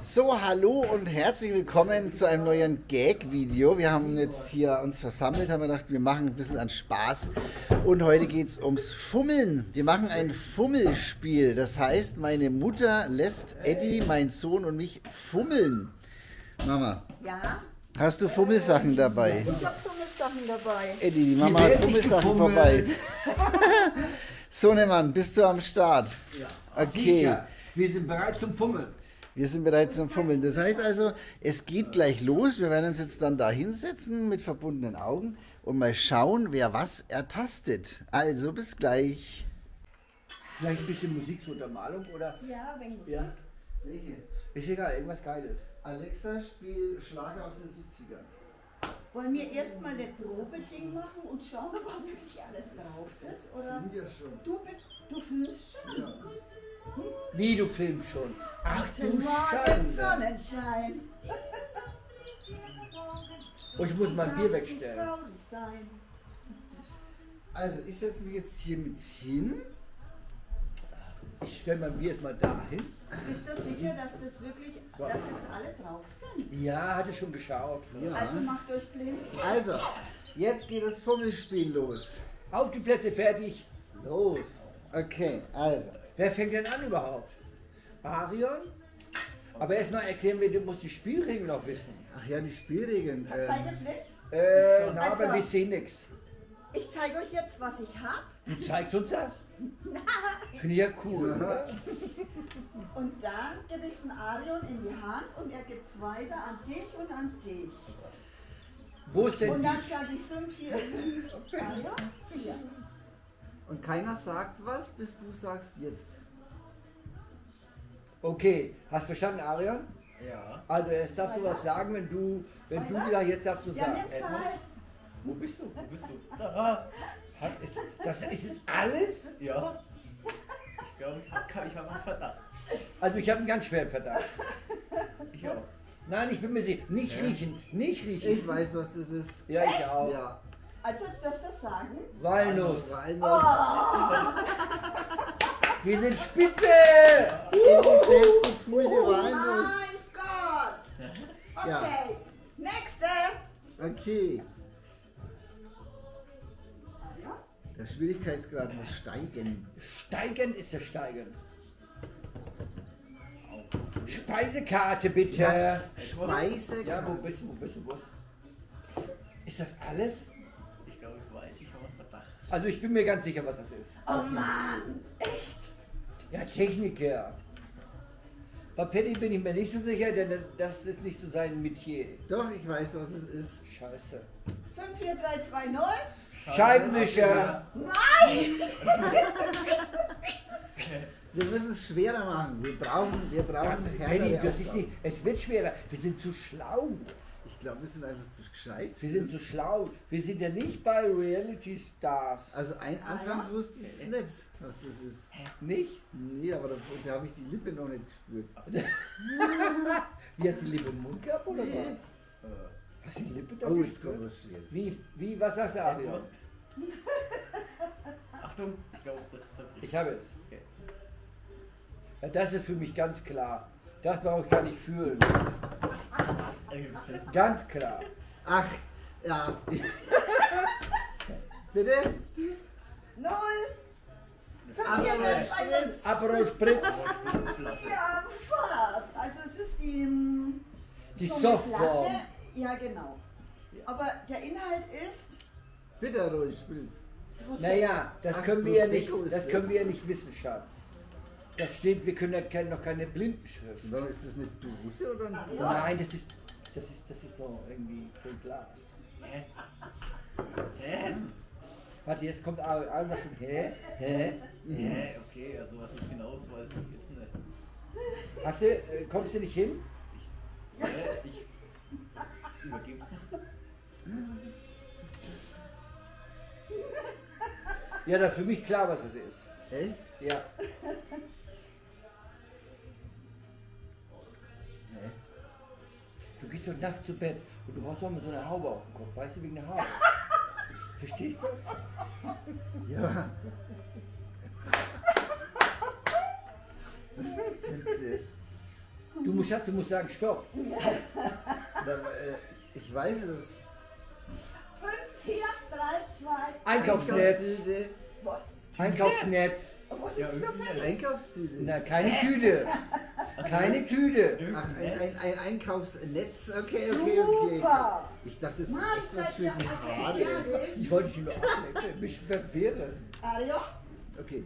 So, hallo und herzlich willkommen zu einem neuen Gag-Video. Wir haben jetzt hier uns versammelt, haben gedacht, wir machen ein bisschen an Spaß. Und heute geht es ums Fummeln. Wir machen ein Fummelspiel. Das heißt, meine Mutter lässt Eddie, mein Sohn und mich fummeln. Mama, Ja, hast du Fummelsachen dabei? ich habe Fummelsachen dabei. Eddie, die Mama hat Fummelsachen vorbei. Sohnemann, bist du am Start? Okay. Sicher. Wir sind bereit zum Fummeln. Wir sind bereit zum Fummeln. Das heißt also, es geht gleich los. Wir werden uns jetzt dann da hinsetzen mit verbundenen Augen und mal schauen, wer was ertastet. Also bis gleich. Vielleicht ein bisschen Musik zur Untermalung oder? Ja, wenn Musik. Ja. Ist egal, irgendwas Geiles. Alexa, spiel Schlager aus den 70ern. Wollen wir erstmal ein Probeding machen und schauen, ob wirklich alles drauf ist? Oder Ja, schon. du bist, du fühlst schon. Wie du filmst schon. Ach du Morgen. Sonnenschein. Oh, ich muss mein Bier wegstellen. Also, ich setze mich jetzt hier mit hin. Ich stelle mein Bier erstmal dahin. Bist du sicher, dass das wirklich, dass jetzt alle drauf sind? Ja, hatte schon geschaut. Ja. Also macht euch blind. Also, jetzt geht das Fummelspiel los. Auf die Plätze fertig. Los. Okay, also. Wer fängt denn an überhaupt? Arion? Aber erstmal erklären wir, du musst die Spielregeln noch wissen. Ach ja, die Spielregeln. Seid Ähm, ihr blind? Äh, na, aber Also. wir sehen nichts. Ich zeige euch jetzt, was ich habe. Du zeigst uns das? Finde ich ja cool. oder? Und dann gebe ich es den Arion in die Hand und er gibt es weiter an dich und an dich. Wo ist denn Und dann sage ich fünf, vier, Arion, vier. und keiner sagt was, bis du sagst jetzt. Okay, hast verstanden, Arion? Ja. Also erst darfst du was sagen, wenn du, wenn du wieder jetzt darfst du Ja, sagen. Edmund, halt. wo bist du? Wo bist du? Da. Hat, ist, das ist es alles? Ja. Ich glaube, ich habe ich hab einen Verdacht. Also ich habe einen ganz schweren Verdacht. Ich auch. Nein, ich bin mir sicher. Nicht riechen, nicht riechen. Ich weiß, was das ist. ja, ich auch. Ja. Also jetzt dürft ihr sagen. Walnuss. Walnuss. Wir sind Spitze! In die selbstgepflulte Oh mein Walnuss. Gott! Ja. Okay, nächste. Okay. Der Schwierigkeitsgrad muss steigen. Steigend ist es steigend. Speisekarte bitte. Ja. Ja, Speisekarte. wo bist du? Wo bist du? Wo ist? ist das alles? Ich glaube, ich weiß. Ich habe einen Verdacht. Also ich bin mir ganz sicher, was das ist. Oh Mann, echt? Ja, Techniker. Bei Paddy bin ich mir nicht so sicher, denn das ist nicht so sein Metier. Doch, ich weiß, was es ist. Scheiße. 5, 4, 3, 2, 0. Scheibenwischer. Nein! Wir müssen es schwerer machen. Wir brauchen, wir brauchen Paddy, härtere das ist nicht, es wird schwerer. Wir sind zu schlau. Ich glaube, wir sind einfach zu gescheit. Wir sind zu schlau. Wir sind ja nicht bei Reality Stars. Also ein, Ah, anfangs wusste ich es nicht, was das ist. Nicht? Nee, aber da, da habe ich die Lippe noch nicht gespürt. Wie hast du die Lippe im Mund gehabt oder Nee. was? Hast du die Lippe da Oh, jetzt kommt gespürt? was Schweres. Wie, wie, was sagst du, Adrian? Edmund. Achtung, ich glaube, das ist der Ich habe es. Okay. Ja, das ist für mich ganz klar. Das brauche ich gar nicht fühlen. Ganz klar. Ach, ja. Bitte? 0. 5, 4, 3, Aperol 2, 0. Spritz. Aperol Spritz. Ja, fast. Also es ist die, ähm, Die so Softform. Flasche. Ja, genau. Aber der Inhalt ist Bitterroll Spritz. Naja, das können wir ja nicht, das können wir ja nicht wissen, Schatz. Das steht, wir können ja kein- noch keine Blindenschrift. Warum ist das eine Dose oder ein. Nein, das ist, das ist, das ist so irgendwie so Glas. Hä? Hä? Warte, jetzt kommt einer schon, hä? Hä? Hä? Okay, also was ist genau, das weiß ich jetzt nicht. Hast du, äh, kommst du nicht hin? Hä? Ich übergeb's noch. Ja, da für mich klar, was es ist. Echt? Ja. Du gehst doch nachts zu Bett und du brauchst auch mal so eine Haube auf dem Kopf, weißt du, wegen der Haube. Verstehst du? Ja. Was ist denn das? Du musst, Schatz, du musst sagen, stopp. Äh, ich weiß es. 5, 4, 3, 2, Einkaufsnetz. Was? Einkaufsnetz. Wo sitzt du, Benny? Einkaufstüte. Na, keine Tüte. Keine Tüte. Ach, ein, ein, ein Einkaufsnetz. Okay, okay, okay. Super. Ich dachte, das ist Mann, echt was seid für die Haare. Ich wollte dich nur ablenken, ein bisschen verwirren. Okay.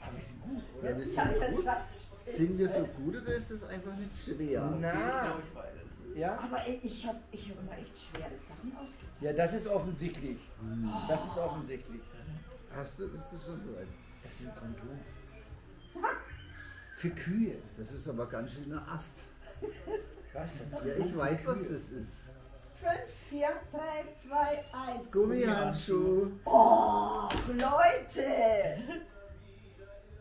Aber wir sind gut, Ja, oder? wir sind, gut. sind wir so gut oder ist das einfach nicht schwer? Ich Na, glaube, ich weiß es. ja? Aber ich, ich habe ich hab immer echt schwere Sachen ausgedacht. Ja, das ist offensichtlich. Das ist offensichtlich. Hast du, bist du schon so weit? Das ist ein Kondom. Für Kühe. Das ist aber ganz schön ein Ast. Was? Das Ja, ich weiß, was das ist. 5, 4, 3, 2, 1. Gummihandschuh. Oh, Leute!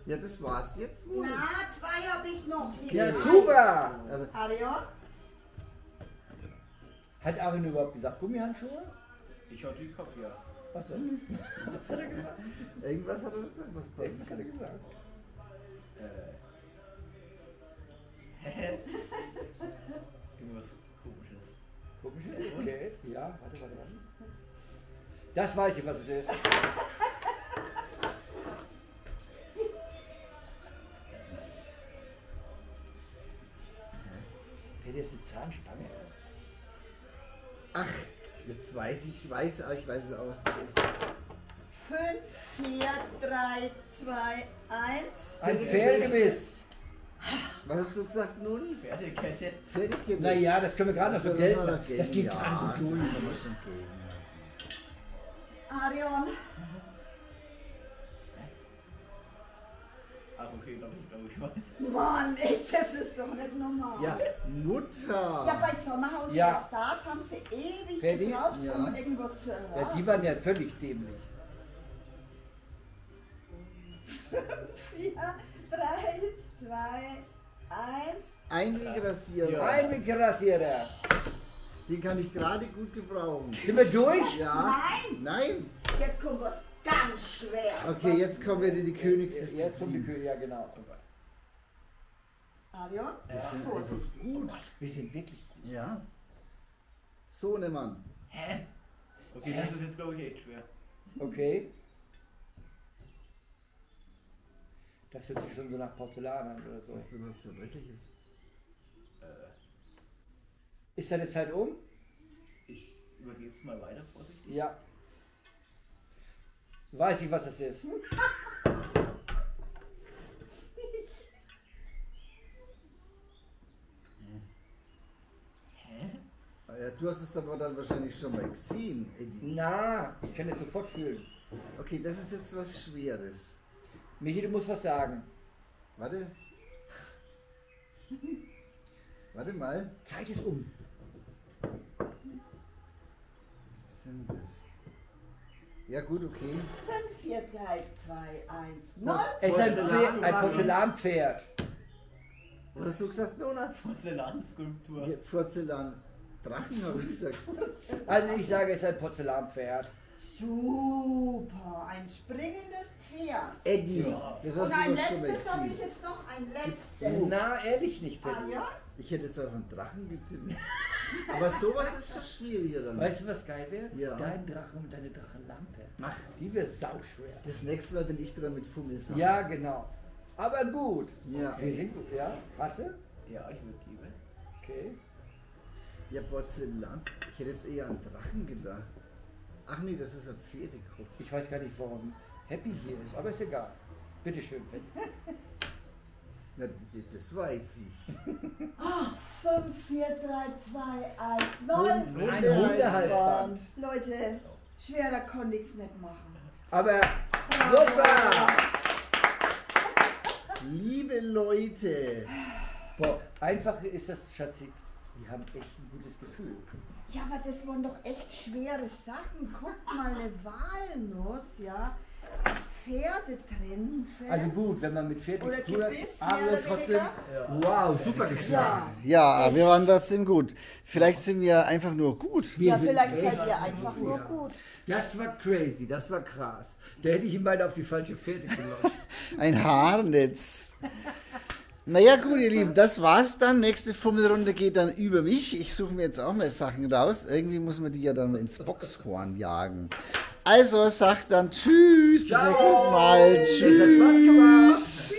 Ja, das war's jetzt wohl. Na, zwei habe ich noch. Ja, Eins. super! Also, Arion? Hat Arin überhaupt gesagt Gummihandschuhe? Ich hatte die Kopf, ja. Achso. Was hat er gesagt? irgendwas hat er gesagt, was. Irgendwas hat er gesagt. Irgendwas komisches. Komisch ist okay. Ja, warte, warte, warte. Das weiß ich, was es ist. Peter ist eine Zahnspange. Ach, jetzt weiß ich, ich weiß, aber ich weiß es auch, was das ist. 5, 4, 3, 2, 1. Ein Pferdegebiss. Was hast du gesagt, Noni? Pferdekette. Fertig Naja, das können wir gerade noch so gelten. wir lassen. Das geht ja, gerade Das gehen lassen. Arion? Ach, okay, doch, ich glaube, ich weiß. Mann, ey, das ist doch nicht normal. Ja, Mutter. Ja, bei Sommerhaus Ja. der Stars haben sie ewig Fertig? gebraucht, Ja. um irgendwas zu erraten. Ja, die waren ja völlig dämlich. 4, 3, 2, 1. Einwegrasierer. Ja. Ein Mikrasierer. Den kann ich gerade gut gebrauchen. Sind wir durch? Ja. Nein, Nein? jetzt kommt was ganz schwer. Okay, jetzt kommen wir in die Jetzt kommt die Königsdisziplin. Kühe, ja genau. Arion? Wir sind einfach gut. Wir sind wirklich gut. Ja. Sohnemann. Hä? Okay, das ist jetzt, glaube ich, echt schwer. Okay. Das hört sich schon so nach Porzellan an oder so. Weißt du, was so wirklich ist? Ist deine Zeit um? Ich übergebe es mal weiter, vorsichtig. Ja. Weiß ich, was das ist. Hä? Ja, du hast es aber dann wahrscheinlich schon mal gesehen, Eddie. Na, ich kann es sofort fühlen. Okay, das ist jetzt was Schweres. Michi, du musst was sagen. Warte. Warte mal. Zeit ist um. Was ist denn das? Ja gut, okay. 5, 4, 3, 2, 1, 0. Es ist ein, Porzellan- Pferd, ein Porzellanpferd. Was hast du gesagt, Nona? Porzellanskulptur. Hier, Porzellan. Drachen habe ich gesagt. Also ich sage, es ist ein Porzellanpferd. Springendes Pferd. Eddie, Ja. das Und ein letztes habe ich jetzt noch, ein Gibt's letztes. Na, ehrlich nicht, Paddy. Arion? Ich hätte es auf einen Drachen getippt. Aber sowas ist schon schwieriger dann. Weißt du, was geil wäre? Ja. Dein Drache und deine Drachenlampe. Ach. Die wäre sauschwer. Das nächste Mal bin ich dran mit Fummelsam. Ja, genau. Aber gut. Ja. Wir sind gut, ja? Hast du? Ja, ich übergebe. Okay. Ja, Porzellan. Ich hätte jetzt eher an Drachen gedacht. Ach nee, das ist ein Pferdekopf. Ich weiß gar nicht, warum Happy hier ist, aber ist egal. Bitteschön, Paddy. Na, das weiß ich. 5, 4, 3, 2, 1, 0. Ein Hundehalsband. Leute, schwerer konnte ich es nicht machen. Aber super! Liebe Leute, Boah, einfach ist das, Schatzi. Wir haben echt ein gutes Gefühl. Ja, aber das waren doch echt schwere Sachen. Guckt mal, eine Walnuss, ja. Pferdetrenfen. Also gut, wenn man mit Pferd Oder nichts tut, Gebiss, mehr aber trotzdem. Wow, super geschlagen. ja, Ja, wir waren trotzdem gut. Vielleicht sind wir einfach nur gut. Wir ja, sind vielleicht seid ihr einfach nur gut. Das war crazy, das war krass. Da hätte ich ihn beide auf die falsche Pferde gelockt. Ein Haarnetz. Naja, gut, ihr Lieben, das war's dann. Nächste Fummelrunde geht dann über mich. Ich suche mir jetzt auch mal Sachen raus. Irgendwie muss man die ja dann ins Boxhorn jagen. Also, sagt dann Tschüss, bis nächstes Mal. Tschüss.